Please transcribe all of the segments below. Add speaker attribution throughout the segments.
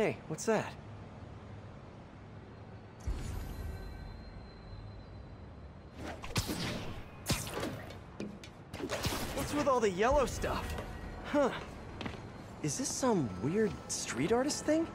Speaker 1: Hey, what's that? What's with all the yellow stuff? Huh. Is this some weird street artist thing?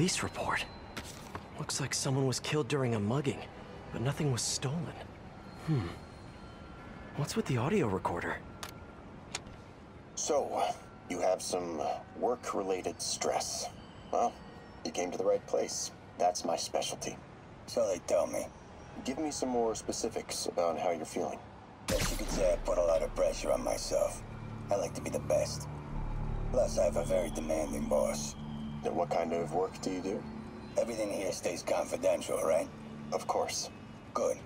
Speaker 1: Police report. Looks like someone was killed during a mugging, but nothing was stolen. Hmm. What's with the audio recorder?
Speaker 2: So, you have some work related stress. Well, you came to the right place. That's my specialty.
Speaker 3: So they tell me.
Speaker 2: Give me some more specifics about how you're feeling.
Speaker 3: Guess you could say I put a lot of pressure on myself. I like to be the best. Plus, I have a very demanding boss.
Speaker 2: And what kind of work do you do?
Speaker 3: Everything here stays confidential, right?
Speaker 2: Of course.
Speaker 3: Good.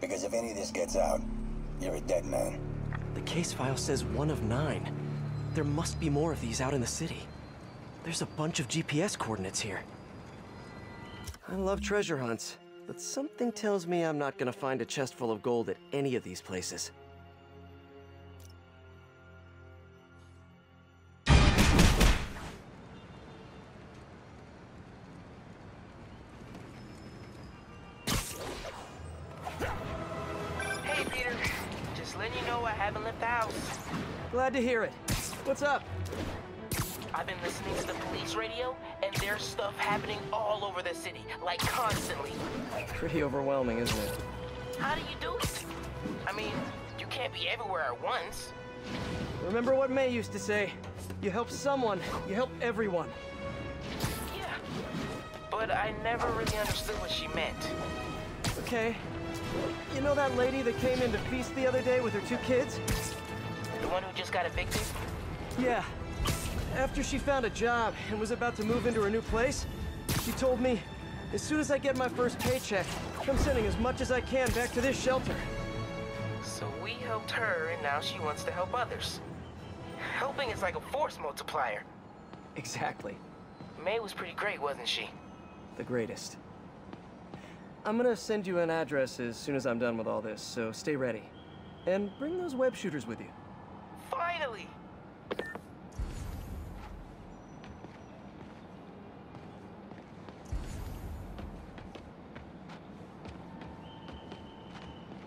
Speaker 3: Because if any of this gets out, you're a dead man.
Speaker 1: The case file says one of nine. There must be more of these out in the city. There's a bunch of GPS coordinates here. I love treasure hunts, but something tells me I'm not gonna find a chest full of gold at any of these places. To hear it. What's up?
Speaker 4: I've been listening to the police radio, and there's stuff happening all over the city, like constantly.
Speaker 1: Pretty overwhelming, isn't it?
Speaker 4: How do you do it? I mean, you can't be everywhere at once.
Speaker 1: Remember what May used to say? You help someone, you help everyone.
Speaker 4: Yeah. But I never really understood what she meant.
Speaker 1: Okay. You know that lady that came into Feast the other day with her two kids?
Speaker 4: The one who just got evicted?
Speaker 1: Yeah. After she found a job and was about to move into her new place, she told me, as soon as I get my first paycheck, I'm sending as much as I can back to this shelter.
Speaker 4: So we helped her, and now she wants to help others. Helping is like a force multiplier.
Speaker 1: Exactly.
Speaker 4: May was pretty great, wasn't she?
Speaker 1: The greatest. I'm gonna send you an address as soon as I'm done with all this, so stay ready. And bring those web shooters with you.
Speaker 4: Finally!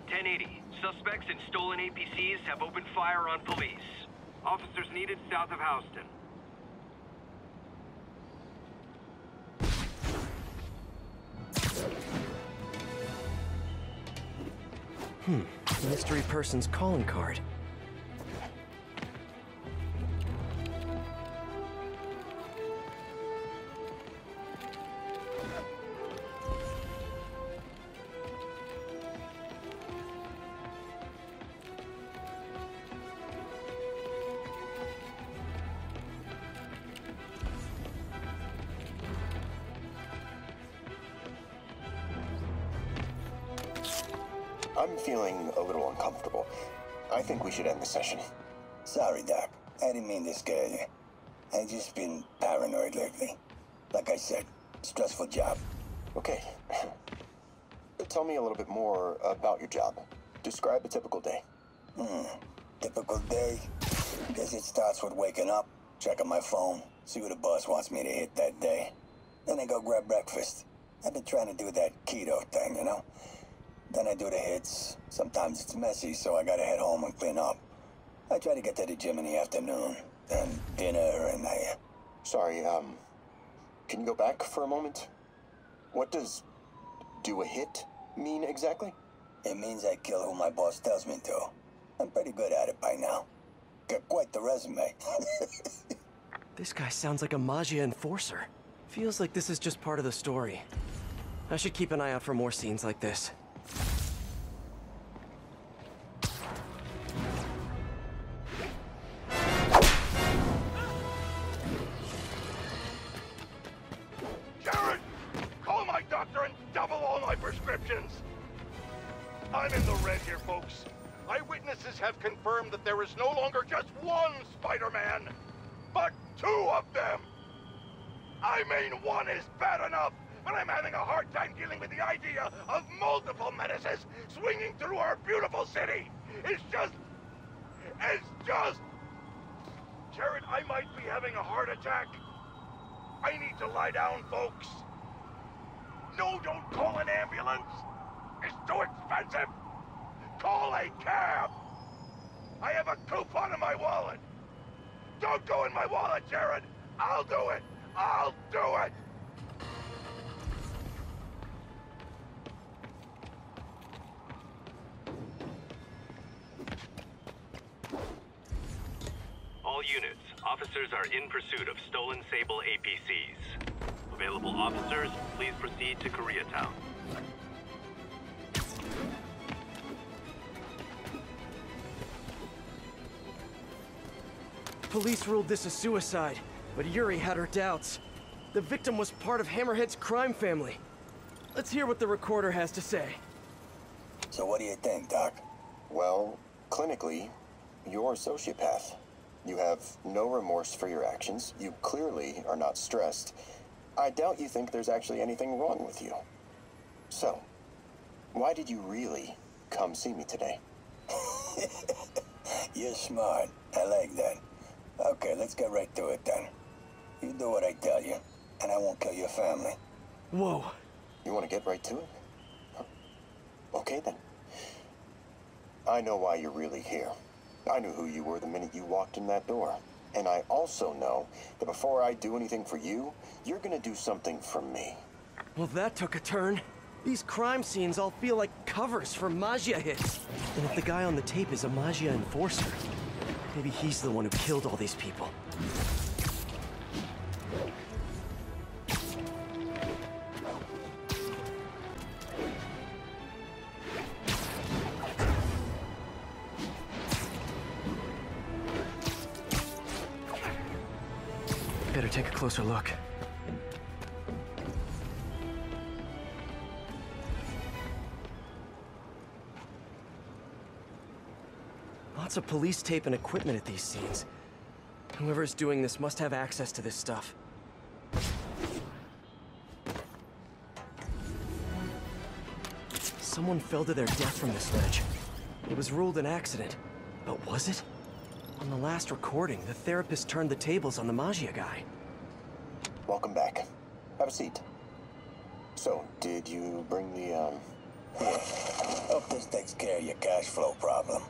Speaker 5: Ten eighty. Suspects in stolen APCs have opened fire on police. Officers needed south of Houston. Hmm.
Speaker 1: Mystery person's calling card.
Speaker 2: The session.
Speaker 3: Sorry, Doc. I didn't mean to scare you. I've just been paranoid lately. Like I said, stressful job.
Speaker 2: Okay. Tell me a little bit more about your job. Describe a typical day. Hmm.
Speaker 3: Typical day. Guess it starts with waking up, checking my phone, see what the boss wants me to hit that day. Then I go grab breakfast. I've been trying to do that keto thing, you know? Then I do the hits. Sometimes it's messy, so I gotta head home and clean up. I try to get to the gym in the afternoon. Then dinner, and I.
Speaker 2: Sorry, um, can you go back for a moment? What does do a hit mean exactly?
Speaker 3: It means I kill who my boss tells me to. I'm pretty good at it by now. Got quite the resume.
Speaker 1: This guy sounds like a Maggia enforcer. Feels like this is just part of the story. I should keep an eye out for more scenes like this.
Speaker 6: I'm in the red here, folks. Eyewitnesses have confirmed that there is no longer just one Spider-Man, but two of them. I mean, one is bad enough, but I'm having a hard time dealing with the idea of multiple menaces swinging through our beautiful city. It's just... It's just... Jared, I might be having a heart attack. I need to lie down, folks. No, don't call an ambulance. It's too expensive. Call a cab. I have a coupon in my wallet. Don't go in my wallet, Jared. I'll do it. I'll do it.
Speaker 5: All units, officers are in pursuit of stolen Sable APCs. Available officers, please proceed to Koreatown.
Speaker 1: Police ruled this a suicide, but Yuri had her doubts. The victim was part of Hammerhead's crime family. Let's hear what the recorder has to say.
Speaker 3: So what do you think, Doc?
Speaker 2: Well, clinically, you're a sociopath. You have no remorse for your actions. You clearly are not stressed. I doubt you think there's actually anything wrong with you. So, why did you really come see me today?
Speaker 3: You're smart. I like that. Okay, let's get right to it then. You do what I tell you, and I won't kill your family.
Speaker 1: Whoa.
Speaker 2: You want to get right to it? Huh. Okay then. I know why you're really here. I knew who you were the minute you walked in that door. And I also know that before I do anything for you, you're gonna do something for me.
Speaker 1: Well, that took a turn. These crime scenes all feel like covers for Maggia hits. And if the guy on the tape is a Maggia enforcer, maybe he's the one who killed all these people. Closer look. Lots of police tape and equipment at these scenes. Whoever's doing this must have access to this stuff. Someone fell to their death from this ledge. It was ruled an accident. But was it? On the last recording, the therapist turned the tables on the Maggia guy.
Speaker 2: Welcome back. Have a seat. So, did you bring the, um... Yeah,
Speaker 3: Hope this takes care of your cash flow problem.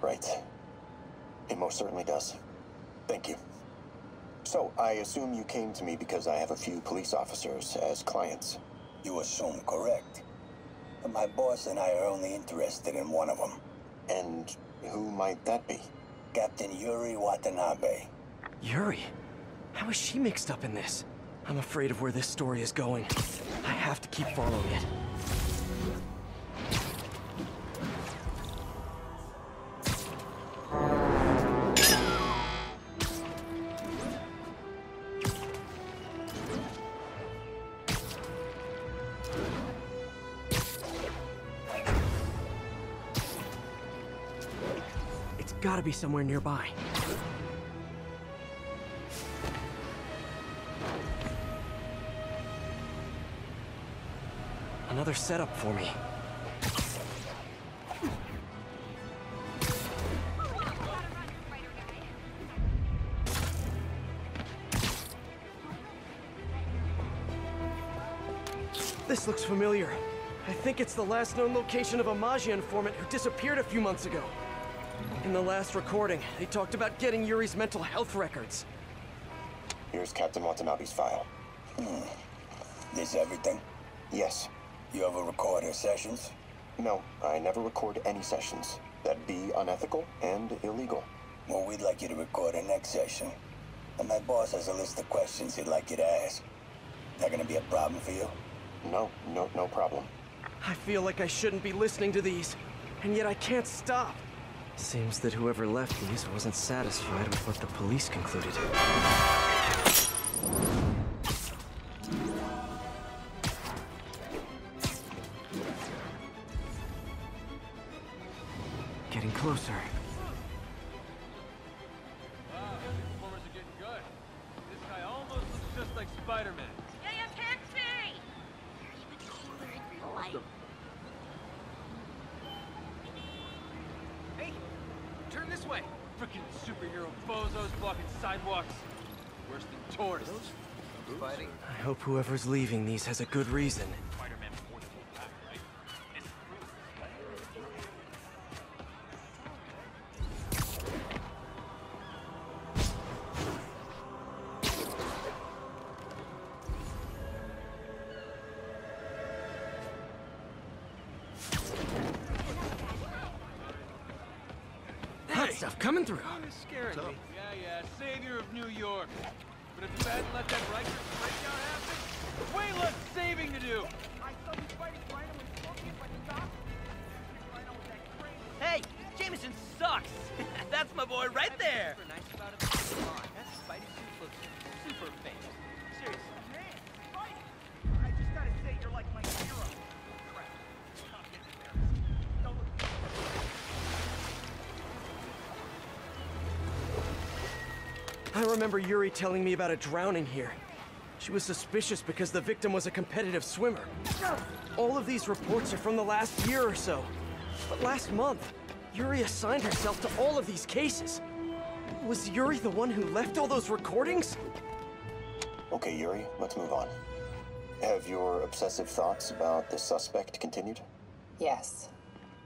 Speaker 2: right. It most certainly does. Thank you. So, I assume you came to me because I have a few police officers as clients.
Speaker 3: You assume correct. But my boss and I are only interested in one of them.
Speaker 2: And who might that be?
Speaker 3: Captain Yuri Watanabe.
Speaker 1: Yuri? How is she mixed up in this? I'm afraid of where this story is going. I have to keep following it. It's gotta be somewhere nearby. Another setup for me. This looks familiar. I think it's the last known location of a Maggia informant who disappeared a few months ago. In the last recording, they talked about getting Yuri's mental health records.
Speaker 2: Here's Captain Watanabe's file.
Speaker 3: This is everything?
Speaker 2: Yes.
Speaker 3: You ever record her sessions?
Speaker 2: No, I never record any sessions. That'd be unethical and illegal.
Speaker 3: Well, we'd like you to record her next session. And my boss has a list of questions he'd like you to ask. That gonna be a problem for you?
Speaker 2: No, no, no problem.
Speaker 1: I feel like I shouldn't be listening to these, and yet I can't stop. Seems that whoever left these wasn't satisfied with what the police concluded.
Speaker 7: This way. Freaking superhero bozos blocking sidewalks. Worse than tourists. Fighting.
Speaker 1: I hope whoever's leaving these has a good reason.
Speaker 8: Sucks. That's my boy right there.
Speaker 9: Super nice about it. Come on, that Spidey suit looks super fake. Seriously.
Speaker 8: I just gotta say, you're like my hero. Crap. Stop getting embarrassed. Don't look.
Speaker 1: I remember Yuri telling me about a drowning here. She was suspicious because the victim was a competitive swimmer. All of these reports are from the last year or so. But last month, Yuri assigned herself to all of these cases. Was Yuri the one who left all those recordings?
Speaker 2: Okay, Yuri, let's move on. Have your obsessive thoughts about the suspect continued?
Speaker 10: Yes.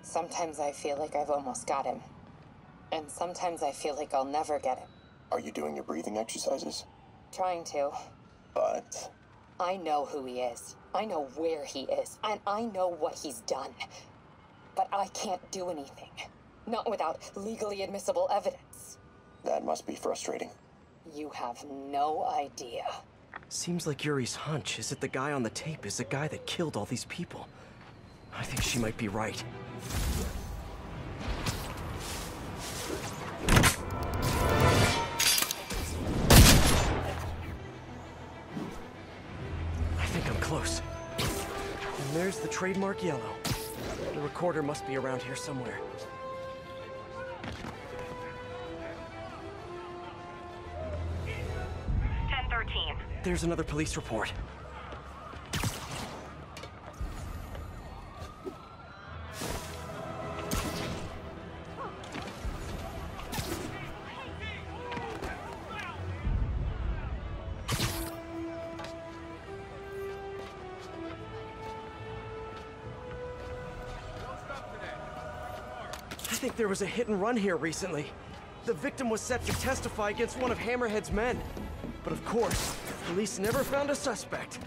Speaker 10: Sometimes I feel like I've almost got him. And sometimes I feel like I'll never get him.
Speaker 2: Are you doing your breathing exercises?
Speaker 10: Trying to.
Speaker 2: But
Speaker 10: I know who he is. I know where he is. And I know what he's done. But I can't do anything. Not without legally admissible evidence.
Speaker 2: that must be frustrating.
Speaker 10: You have no idea.
Speaker 1: Seems like Yuri's hunch is that the guy on the tape is the guy that killed all these people. I think she might be right. I think I'm close. And there's the trademark yellow. The recorder must be around here somewhere. There's another police report. I think there was a hit and run here recently. The victim was set to testify against one of Hammerhead's men. But of course, police never found a suspect.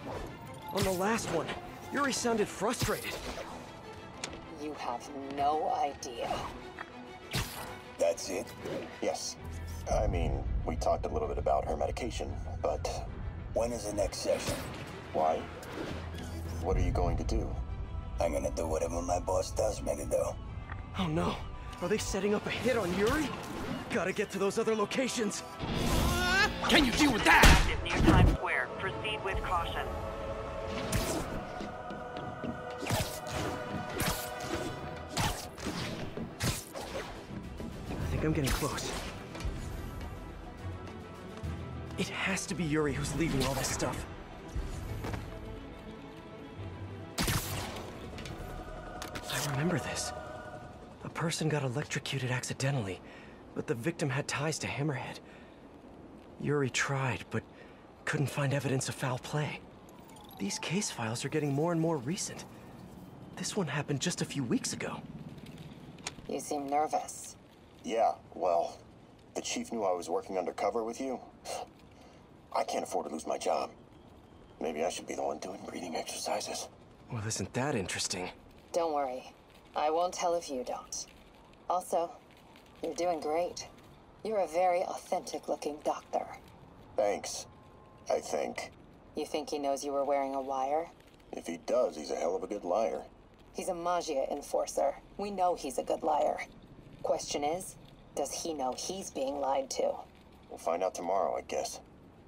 Speaker 1: On the last one, Yuri sounded frustrated.
Speaker 10: You have no idea.
Speaker 3: That's it?
Speaker 2: Yes. I mean, we talked a little bit about her medication, but
Speaker 3: When is the next session?
Speaker 2: why? What are you going to do?
Speaker 3: I'm gonna do whatever my boss tells me to do.
Speaker 1: Oh no, are they setting up a hit on Yuri? Gotta get to those other locations.
Speaker 8: Can you deal with that?
Speaker 11: Near Times Square. Proceed with caution.
Speaker 1: I think I'm getting close. It has to be Yuri who's leaving all this stuff. I remember this. A person got electrocuted accidentally, but the victim had ties to Hammerhead. Yuri tried, but couldn't find evidence of foul play. These case files are getting more and more recent. This one happened just a few weeks ago.
Speaker 10: You seem nervous.
Speaker 2: Yeah, well, the chief knew I was working undercover with you. I can't afford to lose my job. Maybe I should be the one doing breathing exercises.
Speaker 1: Well, isn't that interesting?
Speaker 10: Don't worry. I won't tell if you don't. Also, you're doing great. You're a very authentic looking doctor.
Speaker 2: Thanks. I think.
Speaker 10: You think he knows you were wearing a wire?
Speaker 2: If he does, he's a hell of a good liar.
Speaker 10: He's a Maggia enforcer. We know he's a good liar. Question is, does he know he's being lied to?
Speaker 2: We'll find out tomorrow, I guess.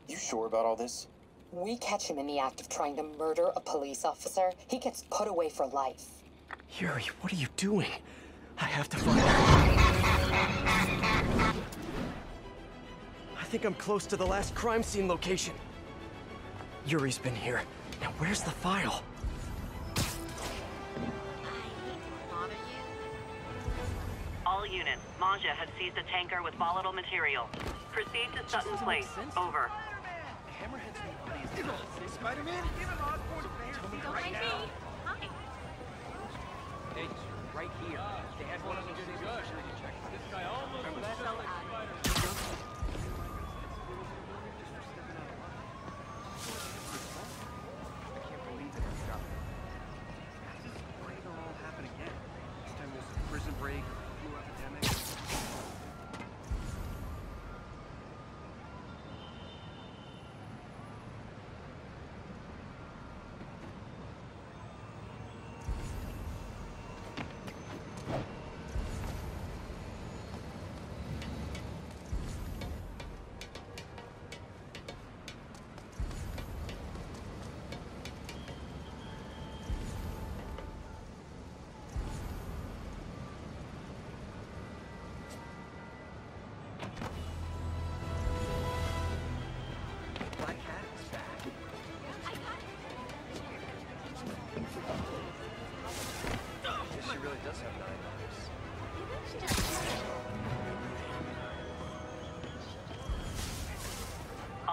Speaker 2: You sure about all this?
Speaker 10: We catch him in the act of trying to murder a police officer, he gets put away for life.
Speaker 1: Yuri, what are you doing? I have to find out. Think I'm close to the last crime scene location. Yuri's been here. Now where's the file?
Speaker 11: All units, Maggia has seized a tanker with volatile material. Proceed to Sutton Place. Over.
Speaker 8: Hammerhead's new body is Say Spider-Man? Give him Osborn's name right now.
Speaker 9: Hi. Hey, right here. They had one of those security checks.
Speaker 7: This guy almost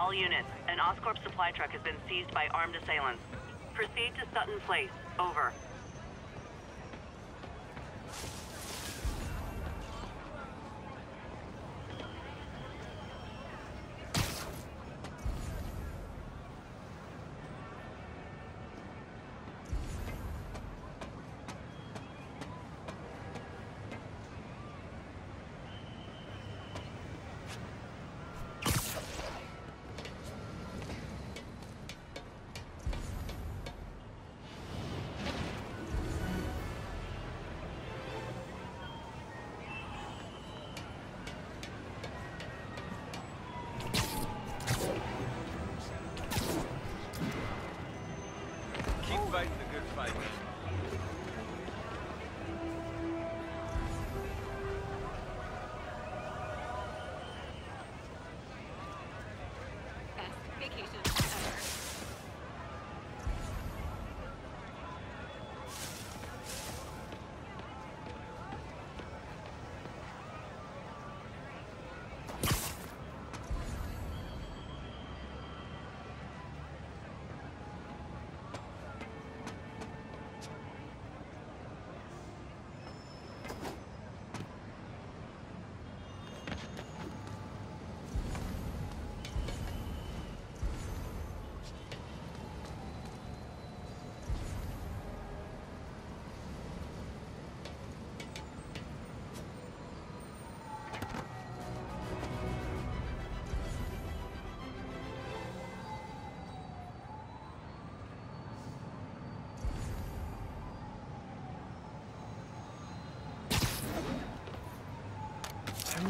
Speaker 8: All
Speaker 11: units, an Oscorp supply truck has been seized by armed assailants. Proceed to Sutton Place. Over.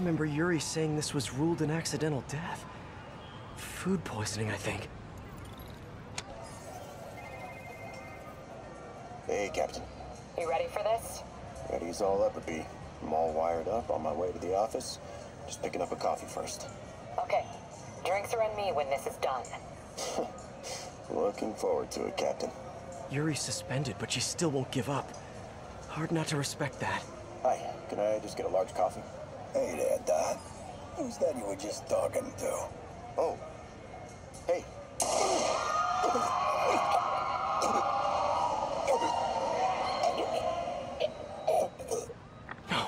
Speaker 1: Remember Yuri saying this was ruled an accidental death. Food poisoning, I think.
Speaker 2: Hey, Captain.
Speaker 10: You ready for this?
Speaker 2: Ready as all up would be. I'm all wired up on my way to the office. Just picking up a coffee first.
Speaker 10: Okay. Drinks are on me when this is done.
Speaker 2: Looking forward to it, Captain.
Speaker 1: Yuri's suspended, but she still won't give up. Hard not to respect that.
Speaker 2: Hi, can I just get a large coffee?
Speaker 3: Hey there, Doc. Who's that you were just talking to?
Speaker 2: Oh. Hey.
Speaker 1: No.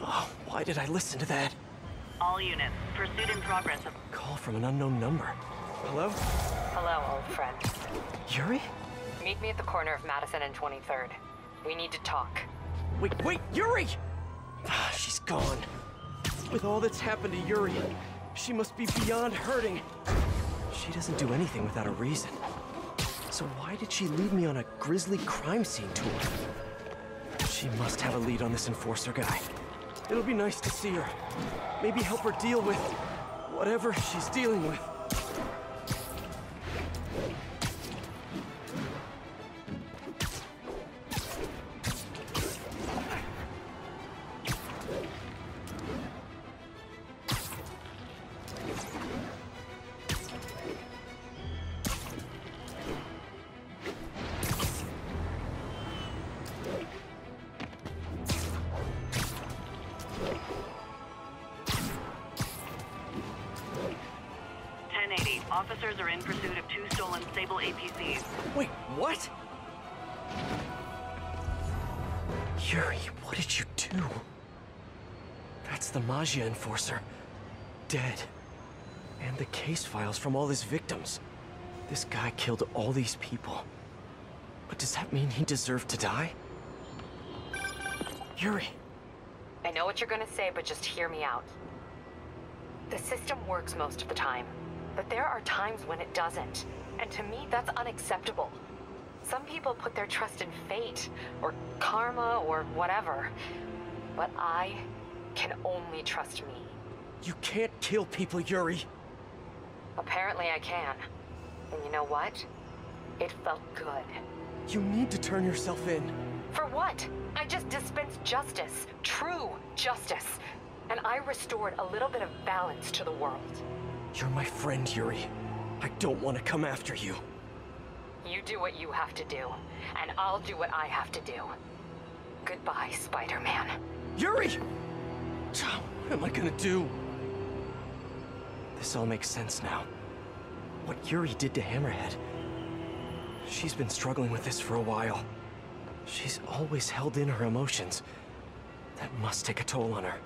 Speaker 1: Oh, why did I listen to that?
Speaker 11: All units, pursuit in progress.
Speaker 1: Call from an unknown number. Hello?
Speaker 10: Hello, old friend.
Speaker 1: Yuri?
Speaker 10: Meet me at the corner of Madison and 23rd. We need to talk.
Speaker 1: Wait, wait, Yuri! Ah, she's gone. With all that's happened to Yuri, she must be beyond hurting. She doesn't do anything without a reason. So why did she lead me on a grisly crime scene tour? She must have a lead on this enforcer guy. It'll be nice to see her. Maybe help her deal with whatever she's dealing with.
Speaker 11: Officers are in pursuit of two stolen Sable APCs.
Speaker 1: Wait, what? Yuri, what did you do? That's the Maggia enforcer. Dead. And the case files from all his victims. This guy killed all these people. But does that mean he deserved to die? Yuri.
Speaker 10: I know what you're gonna say, but just hear me out. The system works most of the time, but there are times when it doesn't. And to me, that's unacceptable. Some people put their trust in fate, or karma, or whatever. But I can only trust me.
Speaker 1: You can't kill people, Yuri.
Speaker 10: Apparently I can. And you know what? It felt good.
Speaker 1: You need to turn yourself in.
Speaker 10: For what? I just dispensed justice. True justice. And I restored a little bit of balance to the world.
Speaker 1: You're my friend, Yuri. I don't want to come after you.
Speaker 10: You do what you have to do, and I'll do what I have to do. Goodbye, Spider-Man.
Speaker 1: Yuri! Tom, what am I gonna do? This all makes sense now. What Yuri did to Hammerhead. She's been struggling with this for a while. She's always held in her emotions. That must take a toll on her.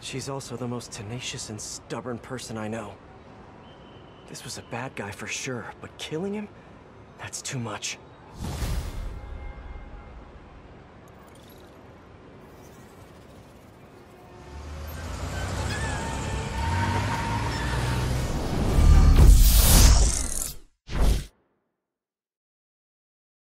Speaker 1: She's also the most tenacious and stubborn person I know. This was a bad guy for sure, but killing him? That's too much.